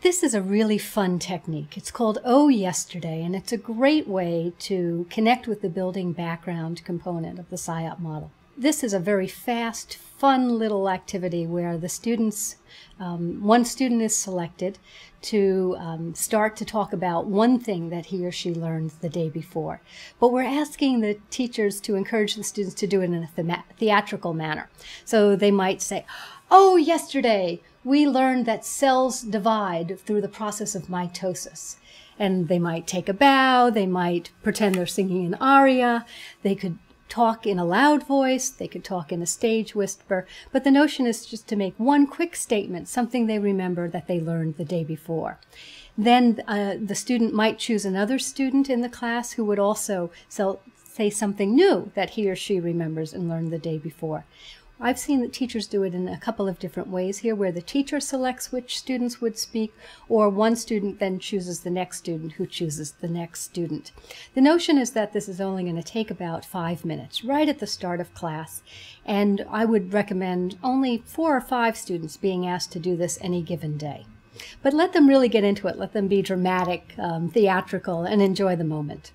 This is a really fun technique. It's called Oh Yesterday, and it's a great way to connect with the building background component of the SIOP model. This is a very fast, fun little activity where the students, um, one student is selected to um, start to talk about one thing that he or she learned the day before. But we're asking the teachers to encourage the students to do it in a theatrical manner. So they might say, Oh, yesterday we learned that cells divide through the process of mitosis. And they might take a bow, they might pretend they're singing an aria, they could talk in a loud voice, they could talk in a stage whisper, but the notion is just to make one quick statement, something they remember that they learned the day before. Then uh, the student might choose another student in the class who would also say something new that he or she remembers and learned the day before. I've seen that teachers do it in a couple of different ways here, where the teacher selects which students would speak, or one student then chooses the next student who chooses the next student. The notion is that this is only going to take about five minutes, right at the start of class, and I would recommend only four or five students being asked to do this any given day. But let them really get into it, let them be dramatic, um, theatrical, and enjoy the moment.